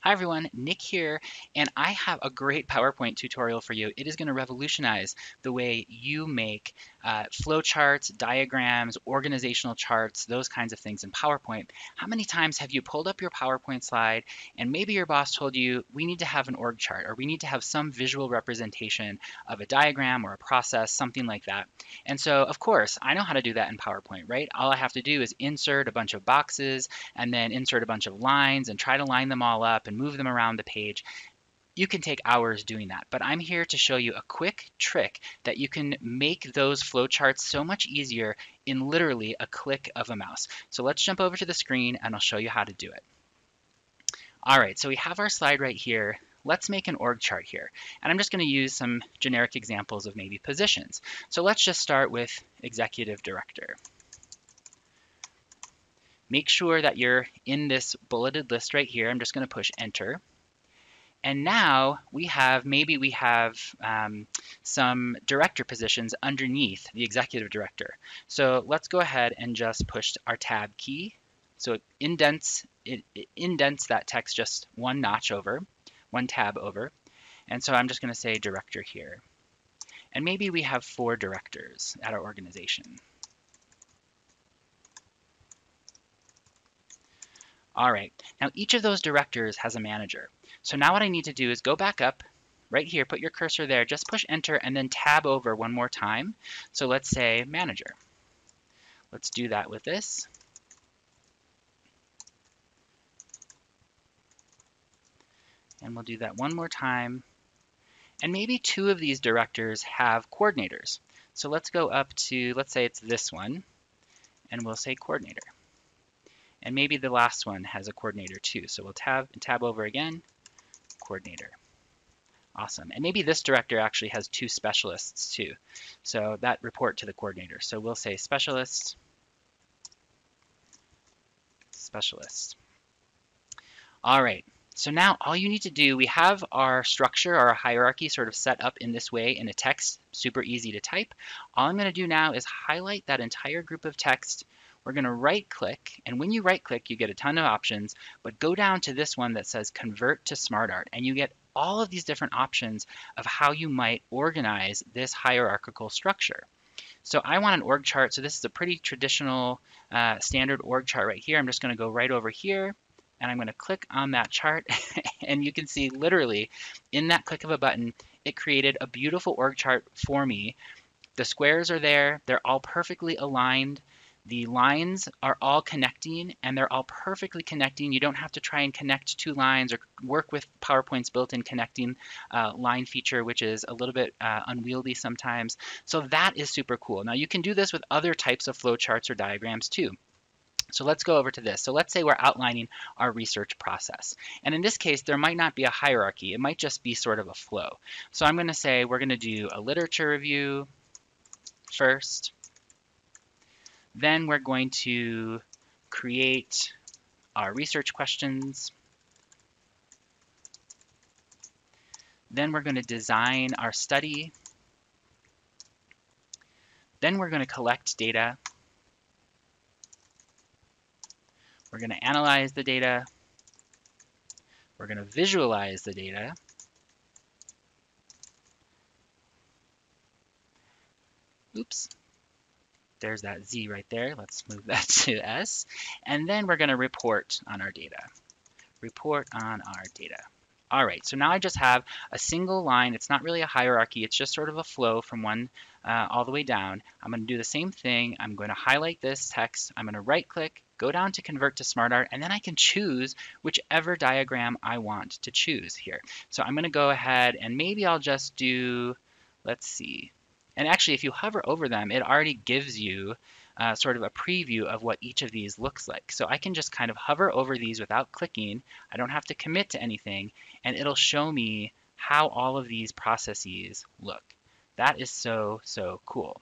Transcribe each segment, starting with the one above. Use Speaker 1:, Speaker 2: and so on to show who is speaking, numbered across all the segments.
Speaker 1: Hi everyone, Nick here, and I have a great PowerPoint tutorial for you. It is going to revolutionize the way you make uh, flowcharts, diagrams, organizational charts, those kinds of things in PowerPoint. How many times have you pulled up your PowerPoint slide and maybe your boss told you we need to have an org chart or we need to have some visual representation of a diagram or a process, something like that. And so, of course, I know how to do that in PowerPoint, right? All I have to do is insert a bunch of boxes and then insert a bunch of lines and try to line them all up and move them around the page. You can take hours doing that, but I'm here to show you a quick trick that you can make those flowcharts so much easier in literally a click of a mouse. So let's jump over to the screen and I'll show you how to do it. All right, so we have our slide right here. Let's make an org chart here. And I'm just going to use some generic examples of maybe positions. So let's just start with executive director. Make sure that you're in this bulleted list right here. I'm just going to push enter. And now we have, maybe we have um, some director positions underneath the executive director. So let's go ahead and just push our tab key. So it indents, it, it indents that text just one notch over, one tab over. And so I'm just going to say director here. And maybe we have four directors at our organization. All right, now each of those directors has a manager. So now what I need to do is go back up right here, put your cursor there, just push enter and then tab over one more time. So let's say manager. Let's do that with this. And we'll do that one more time. And maybe two of these directors have coordinators. So let's go up to, let's say it's this one, and we'll say coordinator. And maybe the last one has a coordinator too. So we'll tab, tab over again, coordinator. Awesome. And maybe this director actually has two specialists too. So that report to the coordinator. So we'll say specialist, specialist. All right. So now all you need to do, we have our structure, our hierarchy sort of set up in this way in a text, super easy to type. All I'm going to do now is highlight that entire group of text we're going to right click and when you right click you get a ton of options but go down to this one that says convert to SmartArt and you get all of these different options of how you might organize this hierarchical structure. So I want an org chart. So this is a pretty traditional uh, standard org chart right here. I'm just going to go right over here and I'm going to click on that chart and you can see literally in that click of a button it created a beautiful org chart for me. The squares are there. They're all perfectly aligned. The lines are all connecting and they're all perfectly connecting. You don't have to try and connect two lines or work with PowerPoint's built-in connecting uh, line feature, which is a little bit uh, unwieldy sometimes. So that is super cool. Now you can do this with other types of flowcharts or diagrams too. So let's go over to this. So let's say we're outlining our research process. And in this case, there might not be a hierarchy. It might just be sort of a flow. So I'm going to say we're going to do a literature review first. Then we're going to create our research questions. Then we're going to design our study. Then we're going to collect data. We're going to analyze the data. We're going to visualize the data. Oops. There's that Z right there. Let's move that to S. And then we're going to report on our data. Report on our data. All right, so now I just have a single line. It's not really a hierarchy. It's just sort of a flow from one uh, all the way down. I'm going to do the same thing. I'm going to highlight this text. I'm going to right click, go down to convert to SmartArt, and then I can choose whichever diagram I want to choose here. So I'm going to go ahead and maybe I'll just do, let's see, and actually, if you hover over them, it already gives you uh, sort of a preview of what each of these looks like. So I can just kind of hover over these without clicking. I don't have to commit to anything, and it'll show me how all of these processes look. That is so, so cool.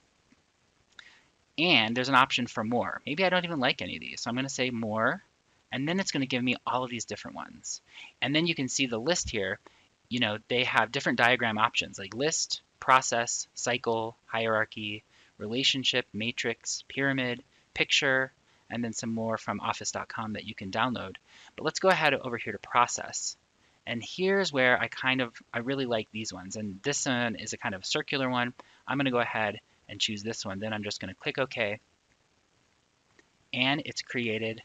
Speaker 1: And there's an option for more. Maybe I don't even like any of these. So I'm going to say more, and then it's going to give me all of these different ones. And then you can see the list here. You know, they have different diagram options like list, process, cycle, hierarchy, relationship, matrix, pyramid, picture, and then some more from office.com that you can download. But let's go ahead over here to process. And here's where I kind of, I really like these ones. And this one is a kind of circular one. I'm gonna go ahead and choose this one. Then I'm just gonna click OK. And it's created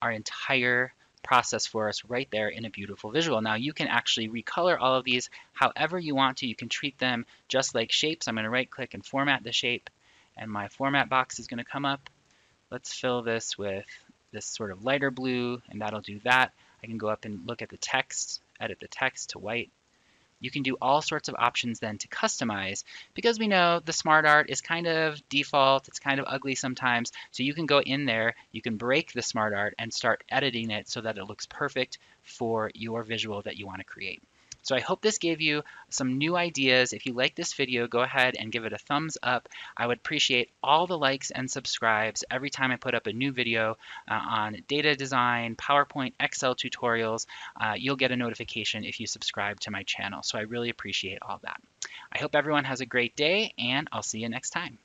Speaker 1: our entire process for us right there in a beautiful visual. Now you can actually recolor all of these however you want to. You can treat them just like shapes. I'm going to right click and format the shape and my format box is going to come up. Let's fill this with this sort of lighter blue and that'll do that. I can go up and look at the text, edit the text to white you can do all sorts of options then to customize because we know the smart art is kind of default, it's kind of ugly sometimes. So you can go in there, you can break the smart art and start editing it so that it looks perfect for your visual that you want to create. So I hope this gave you some new ideas. If you like this video, go ahead and give it a thumbs up. I would appreciate all the likes and subscribes every time I put up a new video uh, on data design, PowerPoint, Excel tutorials. Uh, you'll get a notification if you subscribe to my channel. So I really appreciate all that. I hope everyone has a great day and I'll see you next time.